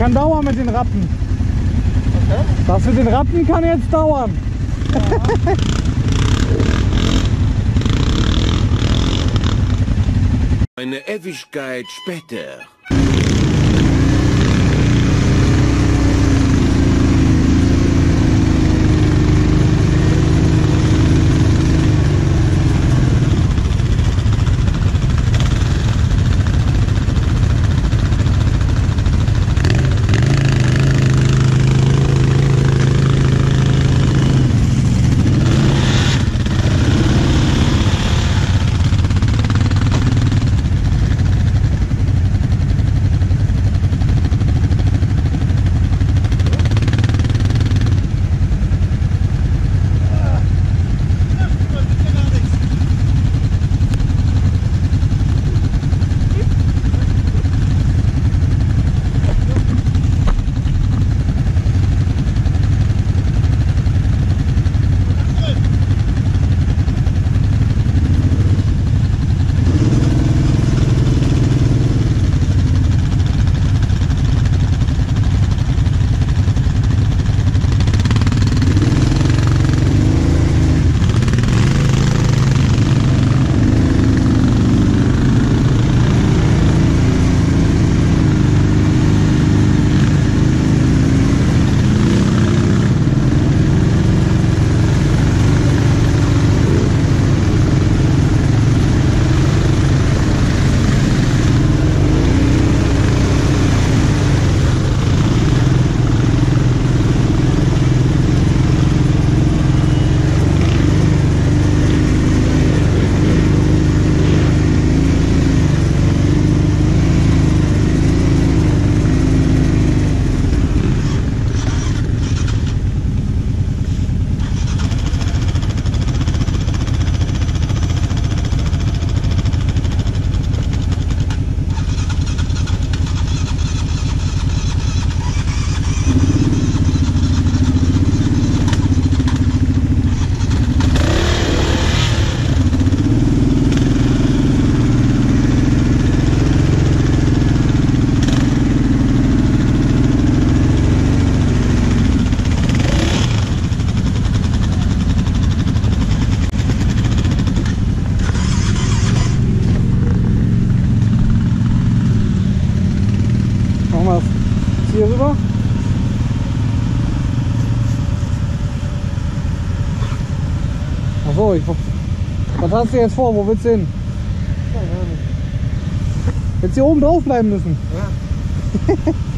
kann dauern mit den Rappen. Okay. Das mit den Rappen kann jetzt dauern. Eine Ewigkeit später. Achso, ich, was hast du jetzt vor? Wo willst du hin? Keine Ahnung. Jetzt hier oben drauf bleiben müssen. Ja.